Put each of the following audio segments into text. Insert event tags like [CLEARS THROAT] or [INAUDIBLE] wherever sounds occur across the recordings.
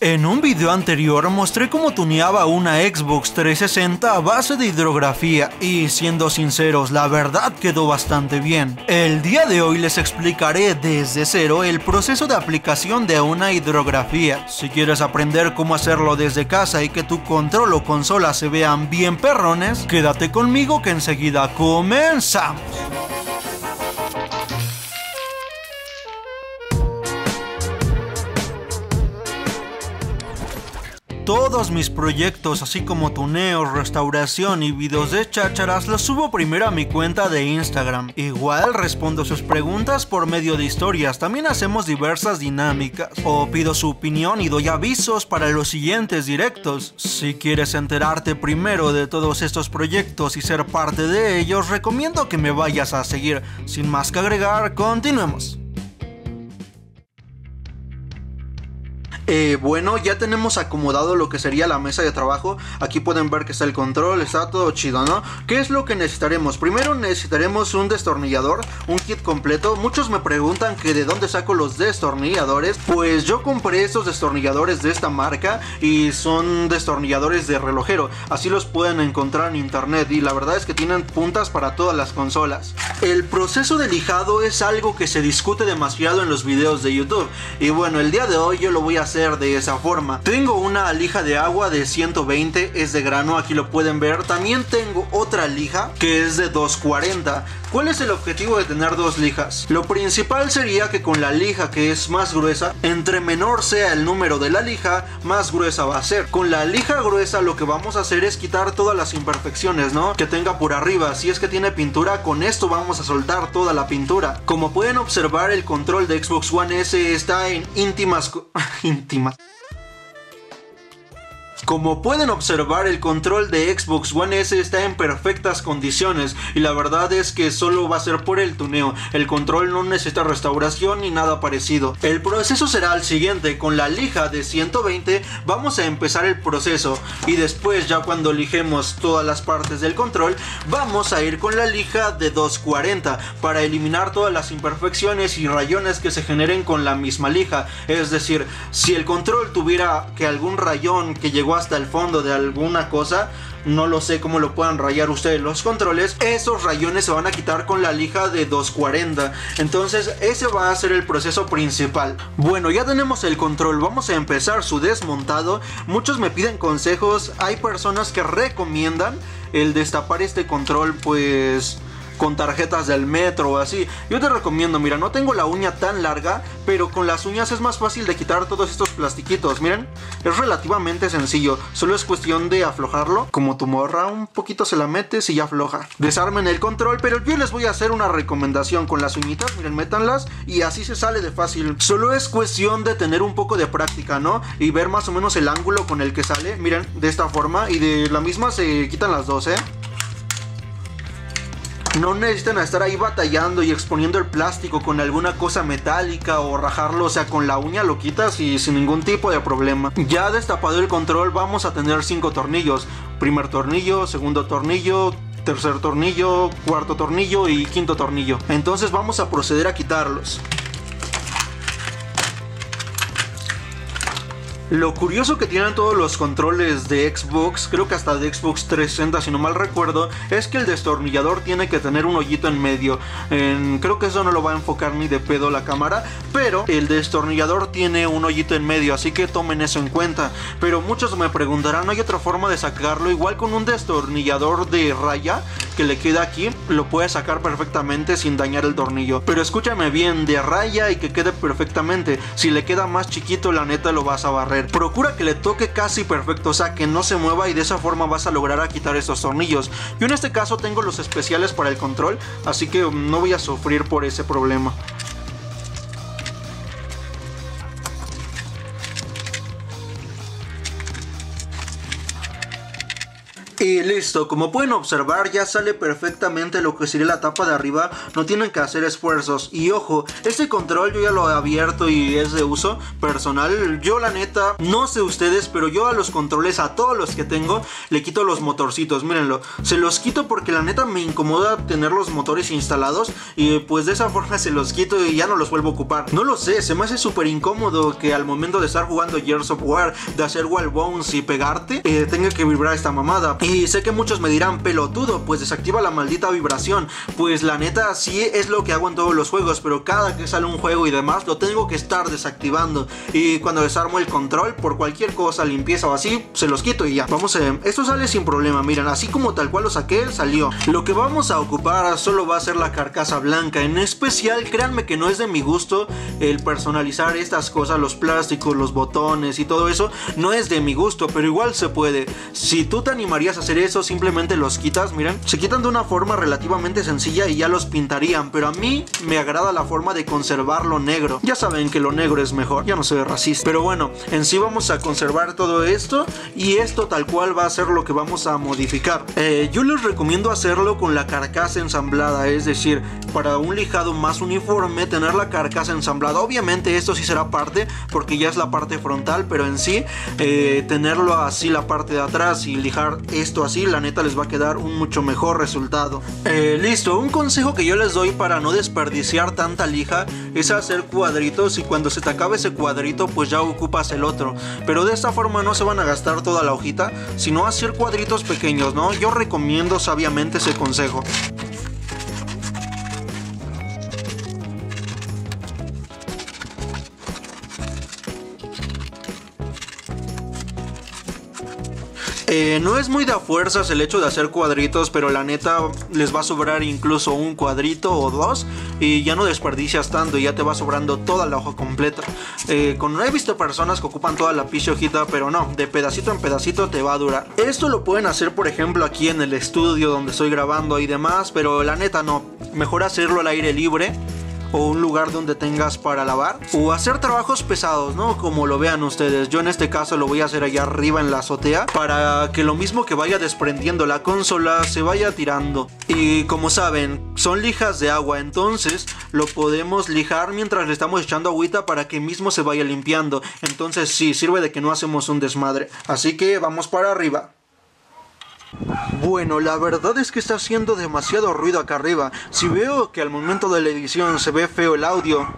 En un video anterior mostré cómo tuneaba una Xbox 360 a base de hidrografía y siendo sinceros la verdad quedó bastante bien. El día de hoy les explicaré desde cero el proceso de aplicación de una hidrografía. Si quieres aprender cómo hacerlo desde casa y que tu control o consola se vean bien perrones, quédate conmigo que enseguida comenzamos. Todos mis proyectos, así como tuneos, restauración y videos de chácharas, los subo primero a mi cuenta de Instagram. Igual respondo sus preguntas por medio de historias, también hacemos diversas dinámicas. O pido su opinión y doy avisos para los siguientes directos. Si quieres enterarte primero de todos estos proyectos y ser parte de ellos, recomiendo que me vayas a seguir. Sin más que agregar, continuemos. Eh, bueno, ya tenemos acomodado lo que sería la mesa de trabajo. Aquí pueden ver que está el control, está todo chido, ¿no? ¿Qué es lo que necesitaremos? Primero necesitaremos un destornillador, un kit completo. Muchos me preguntan que de dónde saco los destornilladores. Pues yo compré estos destornilladores de esta marca y son destornilladores de relojero. Así los pueden encontrar en internet y la verdad es que tienen puntas para todas las consolas. El proceso de lijado es algo que se discute demasiado en los videos de YouTube. Y bueno, el día de hoy yo lo voy a hacer de esa forma. Tengo una lija de agua de 120, es de grano, aquí lo pueden ver. También tengo otra lija que es de 240. ¿Cuál es el objetivo de tener dos lijas? Lo principal sería que con la lija que es más gruesa, entre menor sea el número de la lija, más gruesa va a ser. Con la lija gruesa lo que vamos a hacer es quitar todas las imperfecciones, ¿no? Que tenga por arriba. Si es que tiene pintura, con esto vamos a soltar toda la pintura. Como pueden observar, el control de Xbox One S está en íntimas... [LAUGHS] íntimas como pueden observar el control de Xbox One S está en perfectas condiciones y la verdad es que solo va a ser por el tuneo, el control no necesita restauración ni nada parecido. El proceso será el siguiente, con la lija de 120 vamos a empezar el proceso. Y después ya cuando lijemos todas las partes del control vamos a ir con la lija de 240 para eliminar todas las imperfecciones y rayones que se generen con la misma lija, es decir, si el control tuviera que algún rayón que llegó hasta el fondo de alguna cosa, no lo sé cómo lo puedan rayar ustedes los controles, esos rayones se van a quitar con la lija de 240. Entonces ese va a ser el proceso principal. Bueno, ya tenemos el control, vamos a empezar su desmontado. Muchos me piden consejos, hay personas que recomiendan el destapar este control pues con tarjetas del metro o así. Yo te recomiendo, mira, no tengo la uña tan larga, pero con las uñas es más fácil de quitar todos estos plastiquitos. Miren, es relativamente sencillo, solo es cuestión de aflojarlo. Como tu morra, un poquito se la metes y ya afloja. Desarmen el control, pero yo les voy a hacer una recomendación con las uñitas, miren, métanlas y así se sale de fácil. Solo es cuestión de tener un poco de práctica, ¿no? Y ver más o menos el ángulo con el que sale, miren, de esta forma y de la misma se quitan las dos, ¿eh? No necesitan estar ahí batallando y exponiendo el plástico con alguna cosa metálica o rajarlo, o sea, con la uña lo quitas y sin ningún tipo de problema. Ya destapado el control vamos a tener cinco tornillos. Primer tornillo, segundo tornillo, tercer tornillo, cuarto tornillo y quinto tornillo. Entonces vamos a proceder a quitarlos. Lo curioso que tienen todos los controles de Xbox, creo que hasta de Xbox 360 si no mal recuerdo, es que el destornillador tiene que tener un hoyito en medio. creo que eso no lo va a enfocar ni de pedo la cámara, pero el destornillador tiene un hoyito en medio, así que tomen eso en cuenta. Pero muchos me preguntarán, ¿no hay otra forma de sacarlo? Igual con un destornillador de raya que le queda aquí, lo puedes sacar perfectamente sin dañar el tornillo. Pero escúchame bien, de raya y que quede perfectamente. Si le queda más chiquito, la neta lo vas a barrer. Procura que le toque casi perfecto, o sea, que no se mueva y de esa forma vas a lograr a quitar estos tornillos. Yo en este caso tengo los especiales para el control, así que no voy a sufrir por ese problema. Como pueden observar ya sale perfectamente lo que sería la tapa de arriba, no tienen que hacer esfuerzos. Y ojo, este control yo ya lo he abierto y es de uso personal. Yo la neta, no sé ustedes, pero yo a los controles, a todos los que tengo, le quito los motorcitos, mírenlo. Se los quito porque la neta me incomoda tener los motores instalados y pues de esa forma se los quito y ya no los vuelvo a ocupar. No lo sé, se me hace súper incómodo que al momento de estar jugando Gears of War, de hacer wall bones y pegarte, eh, tenga que vibrar esta mamada. Y sé que muchos me dirán, pelotudo, pues desactiva la maldita vibración. Pues la neta sí es lo que hago en todos los juegos, pero cada que sale un juego y demás lo tengo que estar desactivando. Y cuando desarmo el control, por cualquier cosa, limpieza o así, se los quito y ya. Vamos a... Esto sale sin problema, miren, así como tal cual lo saqué, salió. Lo que vamos a ocupar solo va a ser la carcasa blanca. En especial, créanme que no es de mi gusto el personalizar estas cosas, los plásticos, los botones y todo eso. No es de mi gusto, pero igual se puede. Si tú te animarías a hacer eso, simplemente los quitas, miren. Se quitan de una forma relativamente sencilla y ya los pintarían. Pero a mí me agrada la forma de conservarlo negro. Ya saben que lo negro es mejor. Ya no soy racista. Pero bueno, en sí vamos a conservar todo esto. Y esto tal cual va a ser lo que vamos a modificar. Eh, yo les recomiendo hacerlo con la carcasa ensamblada. Es decir, para un lijado más uniforme, tener la carcasa ensamblada. Obviamente esto sí será parte porque ya es la parte frontal. Pero en sí, eh, tenerlo así la parte de atrás y lijar esto así, la neta les va a quedar un mucho mejor resultado. Eh, listo, un consejo que yo les doy para no desperdiciar tanta lija es hacer cuadritos y cuando se te acabe ese cuadrito pues ya ocupas el otro. Pero de esta forma no se van a gastar toda la hojita, sino hacer cuadritos pequeños, ¿no? Yo recomiendo sabiamente ese consejo. Eh, no es muy de a fuerzas el hecho de hacer cuadritos, pero la neta les va a sobrar incluso un cuadrito o dos y ya no desperdicias tanto y ya te va sobrando toda la hoja completa. Eh, con, he visto personas que ocupan toda la picha pero no, de pedacito en pedacito te va a durar. Esto lo pueden hacer, por ejemplo, aquí en el estudio donde estoy grabando y demás, pero la neta no. Mejor hacerlo al aire libre o un lugar donde tengas para lavar o hacer trabajos pesados, ¿no? Como lo vean ustedes. Yo en este caso lo voy a hacer allá arriba en la azotea para que lo mismo que vaya desprendiendo la consola se vaya tirando. Y como saben, son lijas de agua, entonces lo podemos lijar mientras le estamos echando agüita para que mismo se vaya limpiando. Entonces sí, sirve de que no hacemos un desmadre. Así que vamos para arriba. Bueno, la verdad es que está haciendo demasiado ruido acá arriba. Si veo que al momento de la edición se ve feo el audio,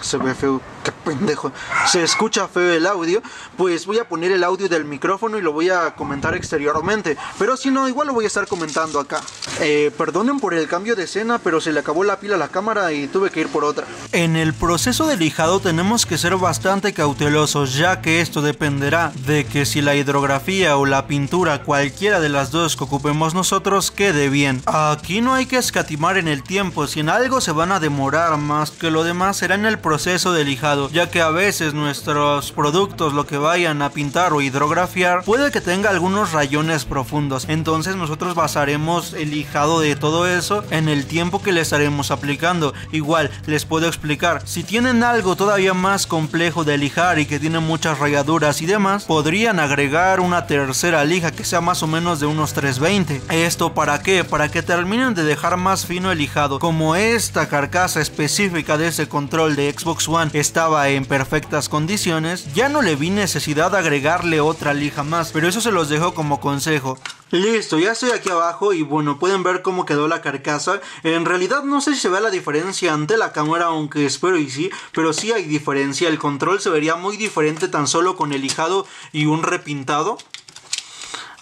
se ve feo, [LAUGHS] pendejo, se escucha feo el audio, pues voy a poner el audio del micrófono y lo voy a comentar exteriormente. Pero si no, igual lo voy a estar comentando acá. Eh, perdonen por el cambio de escena, pero se le acabó la pila a la cámara y tuve que ir por otra. En el proceso de lijado tenemos que ser bastante cautelosos, ya que esto dependerá de que si la hidrografía o la pintura, cualquiera de las dos que ocupemos nosotros, quede bien. Aquí no hay que escatimar en el tiempo, si en algo se van a demorar más que lo demás será en el proceso de lijado, ya que a veces nuestros productos, lo que vayan a pintar o hidrografiar, puede que tenga algunos rayones profundos. Entonces nosotros basaremos el lijado de todo eso en el tiempo que le estaremos aplicando. Igual les puedo explicar, si tienen algo todavía más complejo de lijar y que tiene muchas rayaduras y demás, podrían agregar una tercera lija que sea más o menos de unos 320. ¿Esto para qué? Para que terminen de dejar más fino el lijado. Como esta carcasa específica de ese control de Xbox One estaba en perfectas condiciones, ya no le vi necesidad de agregarle otra lija más, pero eso se los dejo como consejo. Listo, ya estoy aquí abajo y bueno, pueden ver cómo quedó la carcasa. En realidad no sé si se ve la diferencia ante la cámara, aunque espero y sí, pero sí hay diferencia. El control se vería muy diferente tan solo con el lijado y un repintado.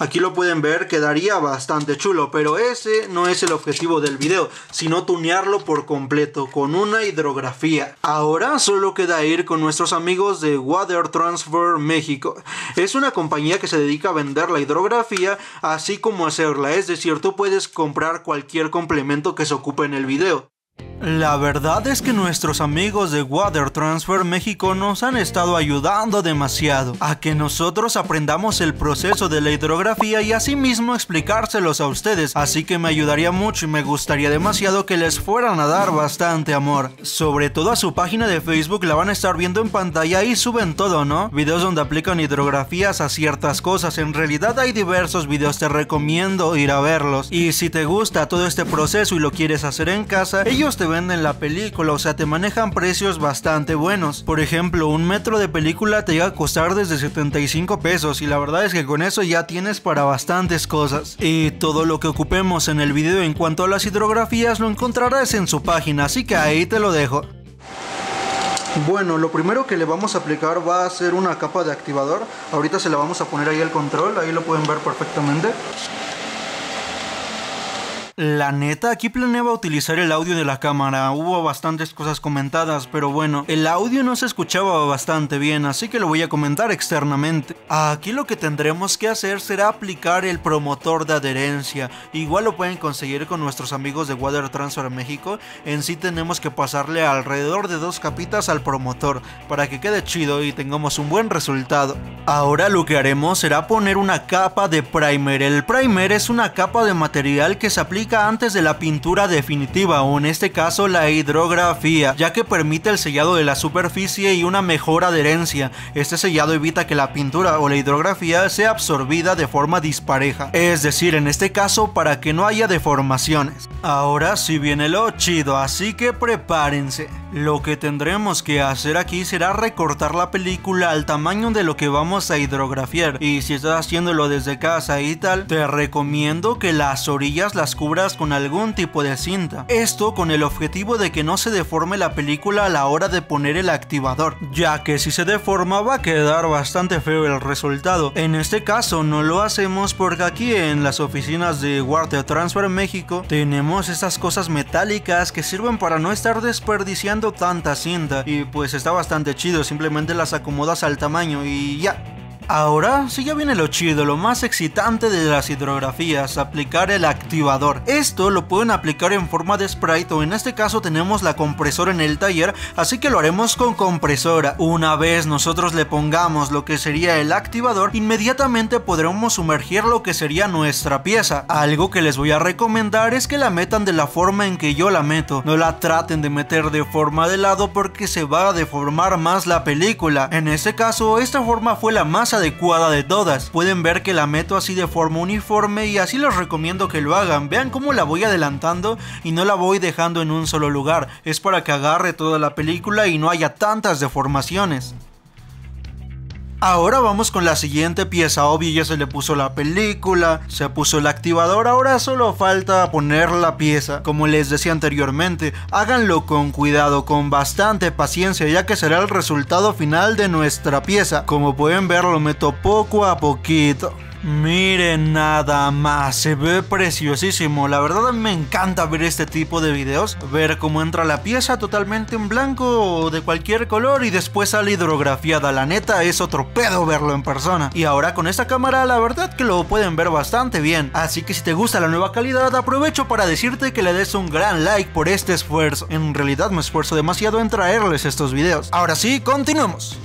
Aquí lo pueden ver, quedaría bastante chulo, pero ese no es el objetivo del video, sino tunearlo por completo con una hidrografía. Ahora solo queda ir con nuestros amigos de Water Transfer México. Es una compañía que se dedica a vender la hidrografía así como hacerla, es decir, tú puedes comprar cualquier complemento que se ocupe en el video. La verdad es que nuestros amigos de Water Transfer México nos han estado ayudando demasiado a que nosotros aprendamos el proceso de la hidrografía y asimismo explicárselos a ustedes, así que me ayudaría mucho y me gustaría demasiado que les fueran a dar bastante amor. Sobre todo a su página de Facebook la van a estar viendo en pantalla y suben todo, ¿no? Videos donde aplican hidrografías a ciertas cosas, en realidad hay diversos videos, te recomiendo ir a verlos. Y si te gusta todo este proceso y lo quieres hacer en casa, ellos te venden la película, o sea, te manejan precios bastante buenos. Por ejemplo, un metro de película te llega a costar desde 75 pesos y la verdad es que con eso ya tienes para bastantes cosas. Y todo lo que ocupemos en el video en cuanto a las hidrografías lo encontrarás en su página, así que ahí te lo dejo. Bueno, lo primero que le vamos a aplicar va a ser una capa de activador. Ahorita se la vamos a poner ahí al control, ahí lo pueden ver perfectamente. La neta, aquí planeaba utilizar el audio de la cámara, hubo bastantes cosas comentadas, pero bueno, el audio no se escuchaba bastante bien, así que lo voy a comentar externamente. Aquí lo que tendremos que hacer será aplicar el promotor de adherencia, igual lo pueden conseguir con nuestros amigos de Water Transfer México, en sí tenemos que pasarle alrededor de dos capitas al promotor, para que quede chido y tengamos un buen resultado. Ahora lo que haremos será poner una capa de primer, el primer es una capa de material que se aplica antes de la pintura definitiva o en este caso la hidrografía, ya que permite el sellado de la superficie y una mejor adherencia. Este sellado evita que la pintura o la hidrografía sea absorbida de forma dispareja, es decir, en este caso para que no haya deformaciones. Ahora sí viene lo chido, así que prepárense. Lo que tendremos que hacer aquí será recortar la película al tamaño de lo que vamos a hidrografiar y si estás haciéndolo desde casa y tal, te recomiendo que las orillas las cubras con algún tipo de cinta. Esto con el objetivo de que no se deforme la película a la hora de poner el activador, ya que si se deforma va a quedar bastante feo el resultado. En este caso no lo hacemos porque aquí en las oficinas de Water Transfer México tenemos estas cosas metálicas que sirven para no estar desperdiciando tanta cinta y pues está bastante chido, simplemente las acomodas al tamaño y ya. Ahora sí ya viene lo chido, lo más excitante de las hidrografías, aplicar el activador. Esto lo pueden aplicar en forma de sprite o en este caso tenemos la compresora en el taller, así que lo haremos con compresora. Una vez nosotros le pongamos lo que sería el activador, inmediatamente podremos sumergir lo que sería nuestra pieza. Algo que les voy a recomendar es que la metan de la forma en que yo la meto, no la traten de meter de forma de lado porque se va a deformar más la película. En este caso, esta forma fue la más adecuada de todas. Pueden ver que la meto así de forma uniforme y así les recomiendo que lo hagan. Vean cómo la voy adelantando y no la voy dejando en un solo lugar. Es para que agarre toda la película y no haya tantas deformaciones. Ahora vamos con la siguiente pieza, obvio ya se le puso la película, se puso el activador, ahora solo falta poner la pieza. Como les decía anteriormente, háganlo con cuidado, con bastante paciencia, ya que será el resultado final de nuestra pieza. Como pueden ver lo meto poco a poquito. Miren nada más, se ve preciosísimo. La verdad me encanta ver este tipo de videos. Ver cómo entra la pieza totalmente en blanco o de cualquier color y después sale hidrografiada. La neta es otro pedo verlo en persona. Y ahora con esta cámara la verdad que lo pueden ver bastante bien. Así que si te gusta la nueva calidad aprovecho para decirte que le des un gran like por este esfuerzo. En realidad me esfuerzo demasiado en traerles estos videos. Ahora sí, continuemos.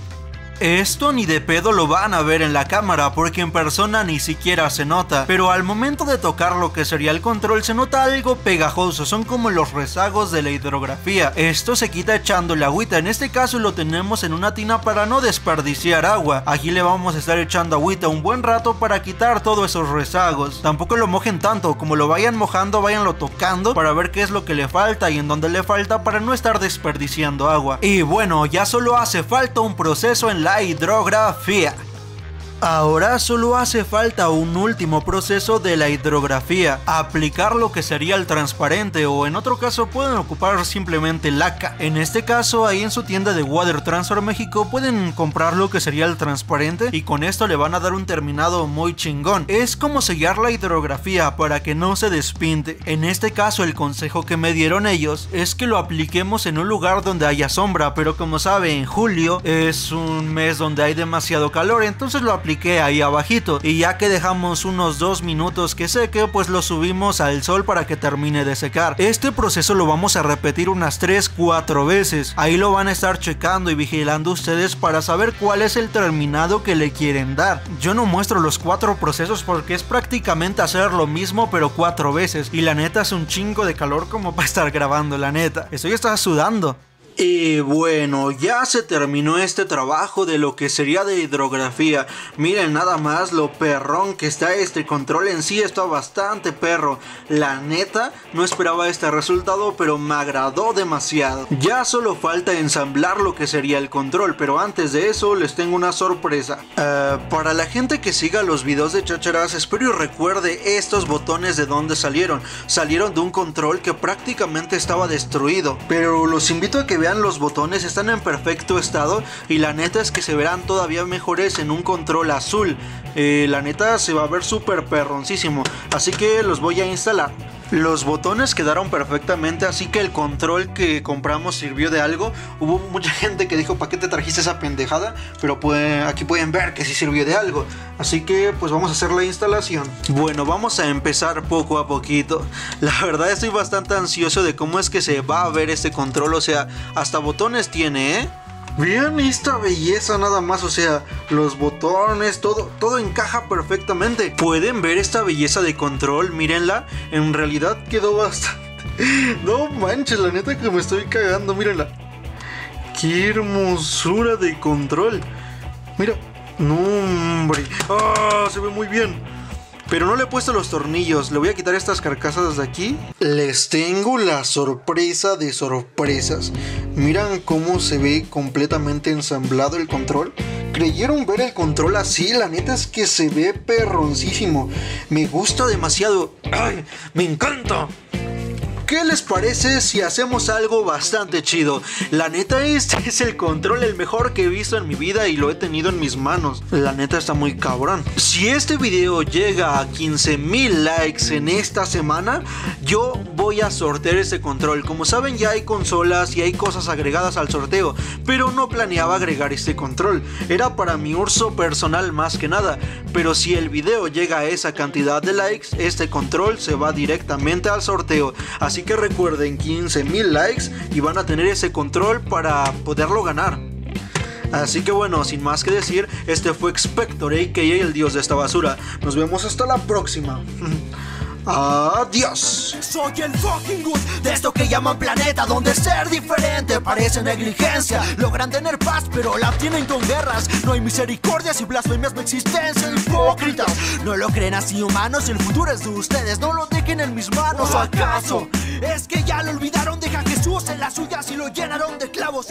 Esto ni de pedo lo van a ver en la cámara porque en persona ni siquiera se nota, pero al momento de tocar lo que sería el control se nota algo pegajoso, son como los rezagos de la hidrografía. Esto se quita echando la agüita, en este caso lo tenemos en una tina para no desperdiciar agua. Aquí le vamos a estar echando agüita un buen rato para quitar todos esos rezagos. Tampoco lo mojen tanto, como lo vayan mojando, vayanlo tocando para ver qué es lo que le falta y en dónde le falta para no estar desperdiciando agua. Y bueno, ya solo hace falta un proceso en la hidrografía. Ahora solo hace falta un último proceso de la hidrografía, aplicar lo que sería el transparente o en otro caso pueden ocupar simplemente laca. En este caso ahí en su tienda de Water Transfer México pueden comprar lo que sería el transparente y con esto le van a dar un terminado muy chingón. Es como sellar la hidrografía para que no se despinte. En este caso el consejo que me dieron ellos es que lo apliquemos en un lugar donde haya sombra, pero como sabe en julio es un mes donde hay demasiado calor, entonces lo aplicamos expliqué ahí abajito. Y ya que dejamos unos dos minutos que seque, pues lo subimos al sol para que termine de secar. Este proceso lo vamos a repetir unas 3-4 veces. Ahí lo van a estar checando y vigilando ustedes para saber cuál es el terminado que le quieren dar. Yo no muestro los cuatro procesos porque es prácticamente hacer lo mismo pero cuatro veces. Y la neta es un chingo de calor como [LAUGHS] para estar grabando, la neta. Estoy hasta sudando. Y bueno, ya se terminó este trabajo de lo que sería de hidrografía. Miren nada más lo perrón que está este control en sí, está bastante perro. La neta, no esperaba este resultado, pero me agradó demasiado. Ya solo falta ensamblar lo que sería el control, pero antes de eso les tengo una sorpresa. Eh, para la gente que siga los videos de chacharas, espero y recuerde estos botones de dónde salieron. Salieron de un control que prácticamente estaba destruido, pero los invito a que vean los botones, están en perfecto estado y la neta es que se verán todavía mejores en un control azul. Eh, la neta se va a ver súper perroncísimo, así que los voy a instalar. Los botones quedaron perfectamente, así que el control que compramos sirvió de algo. Hubo mucha [LAUGHS] gente que dijo, ¿para qué te trajiste esa pendejada? Pero aquí pueden ver que sí sirvió de algo. Así que pues vamos a hacer la instalación. Bueno, vamos a empezar poco a poquito. [LAUGHS] La verdad estoy bastante ansioso de cómo es que se va a ver este control. O sea, hasta botones tiene, ¿eh? Vean esta belleza nada más, o sea, los botones, todo, todo encaja perfectamente. ¿Pueden ver esta belleza de control? Mírenla, en realidad quedó bastante... [LAUGHS] No manches, la neta que me estoy cagando, mírenla. Qué hermosura de control. Mira, no hombre. Ah, se ve muy bien. Pero no le he puesto los tornillos. Le voy a quitar estas carcasas de aquí. Les tengo la sorpresa de sorpresas. Miran cómo se ve completamente ensamblado el control. ¿Creyeron ver el control así? La neta es que se ve perroncísimo. Me gusta demasiado. ¡Ay! [CLEARS THROAT] ¡Me encanta! ¿Qué les parece si hacemos algo bastante chido? La neta, este es el control el mejor que he visto en mi vida y lo he tenido en mis manos. La neta está muy cabrón. Si este video llega a 15 mil likes en esta semana, yo voy a sortear este control. Como saben, ya hay consolas y hay cosas agregadas al sorteo, pero no planeaba agregar este control. Era para mi urso personal más que nada. Pero si el video llega a esa cantidad de likes, este control se va directamente al sorteo. Así que recuerden 15 mil likes y van a tener ese control para poderlo ganar. Así que bueno, sin más que decir, este fue Expector, a.k.a. el dios de esta basura. Nos vemos hasta la próxima. [LAUGHS] Adiós. Soy el fucking good de esto que llaman planeta, donde ser diferente parece negligencia. Logran tener paz, pero la tienen con guerras. No hay misericordias y blasfemias, no existencia. Hipócritas, no lo creen así humanos. El futuro es de ustedes, no lo dejen en mis manos. ¿O acaso es que ya lo olvidaron? Deja a Jesús en las suyas y lo llenaron de clavos.